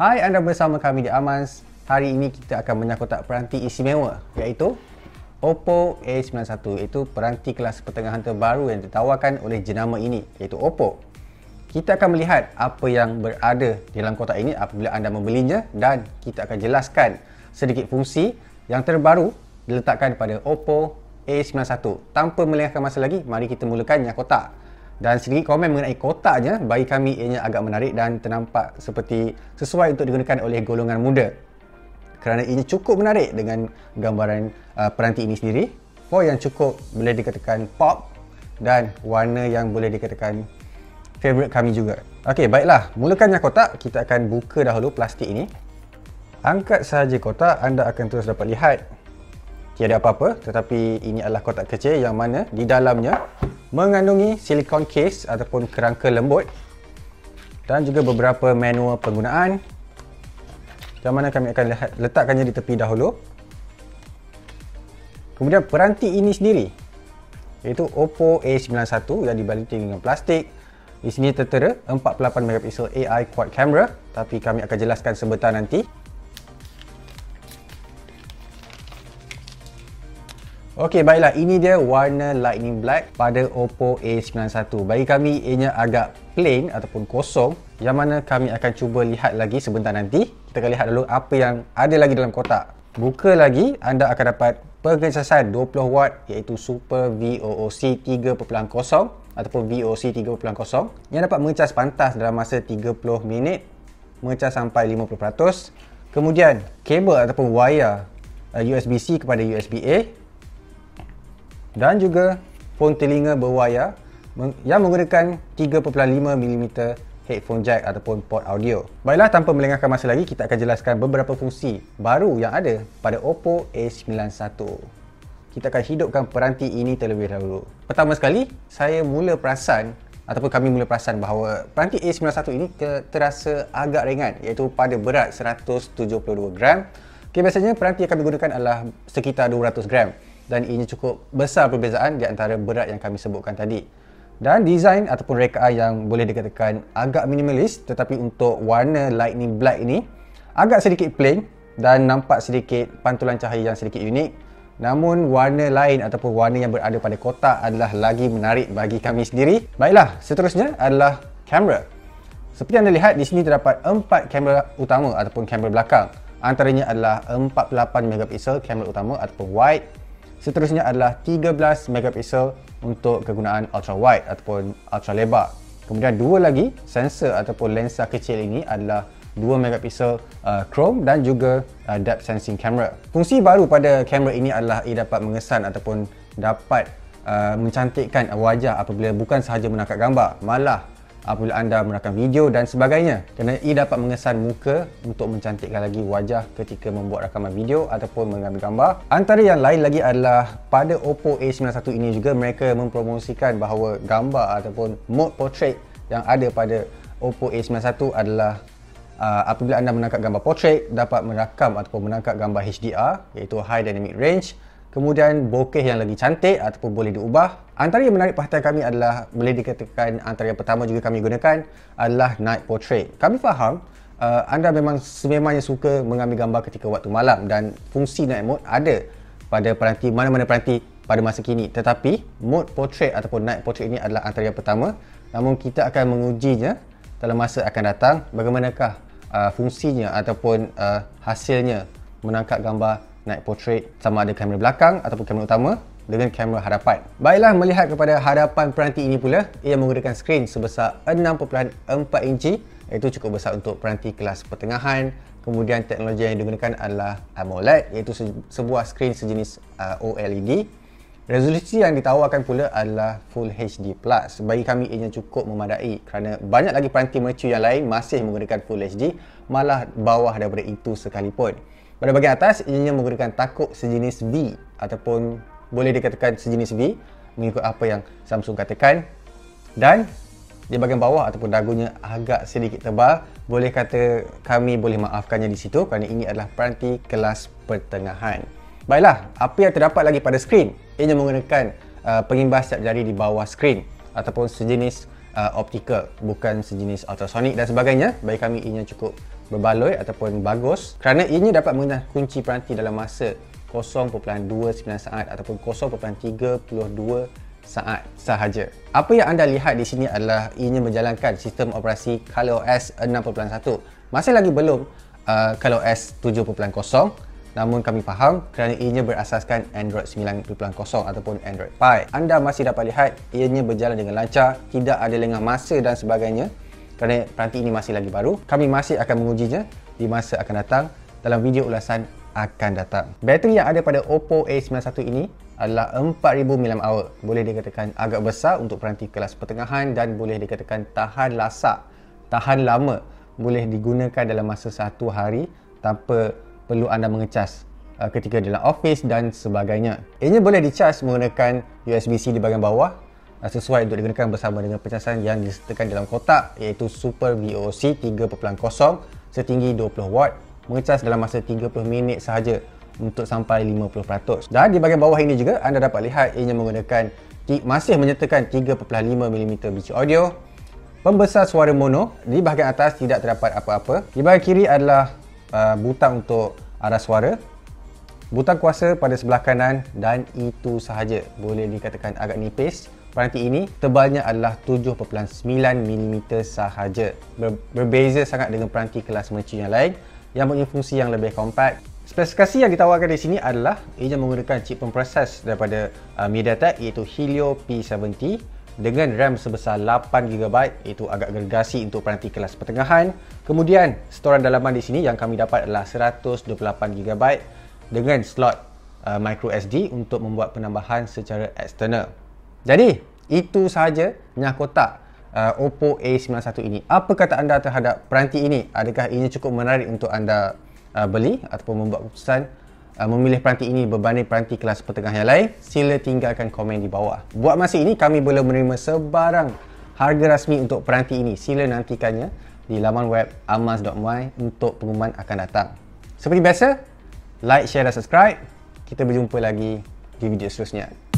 Hai, anda bersama kami di Amans. Hari ini kita akan menyakotak peranti istimewa iaitu Oppo A91 iaitu peranti kelas pertengahan terbaru yang ditawarkan oleh jenama ini iaitu Oppo. Kita akan melihat apa yang berada di dalam kotak ini apabila anda membelinya dan kita akan jelaskan sedikit fungsi yang terbaru diletakkan pada Oppo A91. Tanpa melengahkan masa lagi, mari kita mulakan yang kotak. Dan sedikit komen mengenai kotaknya, bagi kami ianya agak menarik dan ternampak seperti sesuai untuk digunakan oleh golongan muda. Kerana ini cukup menarik dengan gambaran uh, peranti ini sendiri. For yang cukup boleh dikatakan pop dan warna yang boleh dikatakan favorite kami juga. Okey, baiklah. Mulakan yang kotak, kita akan buka dahulu plastik ini. Angkat sahaja kotak, anda akan terus dapat lihat tiada apa-apa tetapi ini adalah kotak kecil yang mana di dalamnya mengandungi silikon case ataupun kerangka lembut dan juga beberapa manual penggunaan. Yang mana kami akan letakkannya di tepi dahulu. Kemudian peranti ini sendiri iaitu Oppo A91 yang dibaliti dengan plastik. Di sini tertera 48 megapixel AI quad camera tapi kami akan jelaskan sebentar nanti Okey, baiklah. Ini dia warna lightning black pada Oppo A91. Bagi kami, ianya agak plain ataupun kosong yang mana kami akan cuba lihat lagi sebentar nanti. Kita akan lihat dulu apa yang ada lagi dalam kotak. Buka lagi, anda akan dapat pengecasan 20 watt iaitu Super VOOC 3.0 ataupun VOC 3.0 yang dapat mengecas pantas dalam masa 30 minit mengecas sampai 50%. Kemudian, kabel ataupun wire USB-C uh, kepada USB-A dan juga phone telinga berwayar yang menggunakan 3.5 mm headphone jack ataupun port audio. Baiklah tanpa melengahkan masa lagi kita akan jelaskan beberapa fungsi baru yang ada pada Oppo A91. Kita akan hidupkan peranti ini terlebih dahulu. Pertama sekali, saya mula perasan ataupun kami mula perasan bahawa peranti A91 ini terasa agak ringan iaitu pada berat 172 gram. Okay, biasanya peranti yang kami gunakan adalah sekitar 200 gram dan ini cukup besar perbezaan di antara berat yang kami sebutkan tadi. Dan design ataupun reka yang boleh dikatakan agak minimalis tetapi untuk warna lightning black ini agak sedikit plain dan nampak sedikit pantulan cahaya yang sedikit unik. Namun warna lain ataupun warna yang berada pada kotak adalah lagi menarik bagi kami sendiri. Baiklah, seterusnya adalah kamera. Seperti anda lihat di sini terdapat empat kamera utama ataupun kamera belakang. Antaranya adalah 48 megapiksel kamera utama ataupun wide Seterusnya adalah 13 megapiksel untuk kegunaan ultra wide ataupun ultra lebar. Kemudian dua lagi sensor ataupun lensa kecil ini adalah 2 megapiksel uh, chrome dan juga uh, depth sensing camera. Fungsi baru pada kamera ini adalah ia dapat mengesan ataupun dapat uh, mencantikkan wajah apabila bukan sahaja menangkap gambar, malah apabila anda merakam video dan sebagainya. Kerana ia dapat mengesan muka untuk mencantikkan lagi wajah ketika membuat rakaman video ataupun mengambil gambar. Antara yang lain lagi adalah pada Oppo A91 ini juga mereka mempromosikan bahawa gambar ataupun mode portrait yang ada pada Oppo A91 adalah uh, apabila anda menangkap gambar portrait dapat merakam ataupun menangkap gambar HDR iaitu High Dynamic Range kemudian bokeh yang lagi cantik ataupun boleh diubah. Antara yang menarik perhatian kami adalah boleh dikatakan antara yang pertama juga kami gunakan adalah night portrait. Kami faham uh, anda memang sememangnya suka mengambil gambar ketika waktu malam dan fungsi night mode ada pada peranti mana-mana peranti pada masa kini. Tetapi mode portrait ataupun night portrait ini adalah antara yang pertama. Namun kita akan mengujinya dalam masa akan datang bagaimanakah uh, fungsinya ataupun uh, hasilnya menangkap gambar night portrait sama ada kamera belakang ataupun kamera utama dengan kamera hadapan. Baiklah melihat kepada hadapan peranti ini pula, ia menggunakan skrin sebesar 6.4 inci iaitu cukup besar untuk peranti kelas pertengahan. Kemudian teknologi yang digunakan adalah AMOLED iaitu sebuah skrin sejenis uh, OLED. Resolusi yang ditawarkan pula adalah Full HD+. Bagi kami ianya cukup memadai kerana banyak lagi peranti mercu yang lain masih menggunakan Full HD malah bawah daripada itu sekalipun. Pada bahagian atas, ianya menggunakan takuk sejenis V ataupun boleh dikatakan sejenis V mengikut apa yang Samsung katakan. Dan di bahagian bawah ataupun dagunya agak sedikit tebal boleh kata kami boleh maafkannya di situ kerana ini adalah peranti kelas pertengahan. Baiklah apa yang terdapat lagi pada skrin? Ianya menggunakan uh, pengimbas siap jari di bawah skrin ataupun sejenis uh, optical bukan sejenis ultrasonic dan sebagainya bagi kami ianya cukup berbaloi ataupun bagus kerana ianya dapat mengenal kunci peranti dalam masa 0.29 saat ataupun 0.32 saat sahaja. Apa yang anda lihat di sini adalah ianya menjalankan sistem operasi ColorOS 6.1. Masih lagi belum uh, ColorOS 7.0 namun kami faham kerana ianya berasaskan Android 9.0 ataupun Android Pie. Anda masih dapat lihat ianya berjalan dengan lancar, tidak ada lengah masa dan sebagainya kerana peranti ini masih lagi baru. Kami masih akan mengujinya di masa akan datang dalam video ulasan akan datang. Bateri yang ada pada Oppo A91 ini adalah 4000 mAh. Boleh dikatakan agak besar untuk peranti kelas pertengahan dan boleh dikatakan tahan lasak, tahan lama. Boleh digunakan dalam masa satu hari tanpa perlu anda mengecas uh, ketika dalam office dan sebagainya. Ianya boleh dicas menggunakan USB-C di bahagian bawah uh, sesuai untuk digunakan bersama dengan pencasan yang disertakan dalam kotak iaitu Super VOC 3.0 setinggi 20 watt mengecas dalam masa 30 minit sahaja untuk sampai 50%. Dan di bahagian bawah ini juga anda dapat lihat ianya menggunakan masih menyertakan 3.5mm biji audio Pembesar suara mono di bahagian atas tidak terdapat apa-apa. Di bahagian kiri adalah uh, butang untuk arah suara. Butang kuasa pada sebelah kanan dan itu sahaja boleh dikatakan agak nipis. Peranti ini tebalnya adalah 7.9mm sahaja. Ber- berbeza sangat dengan peranti kelas merci yang lain yang mempunyai fungsi yang lebih kompak. Spesifikasi yang ditawarkan di sini adalah ia menggunakan chip pemproses daripada uh, MediaTek iaitu Helio P70 dengan RAM sebesar 8GB iaitu agak gergasi untuk peranti kelas pertengahan. Kemudian storan dalaman di sini yang kami dapat adalah 128GB dengan slot uh, micro SD untuk membuat penambahan secara eksternal. Jadi, itu sahaja nyah kotak uh, Oppo A91 ini. Apa kata anda terhadap peranti ini? Adakah ini cukup menarik untuk anda uh, beli ataupun membuat keputusan uh, memilih peranti ini berbanding peranti kelas pertengah yang lain, sila tinggalkan komen di bawah. Buat masa ini, kami belum menerima sebarang harga rasmi untuk peranti ini. Sila nantikannya di laman web amas.my untuk pengumuman akan datang. Seperti biasa, like, share dan subscribe. Kita berjumpa lagi di video seterusnya.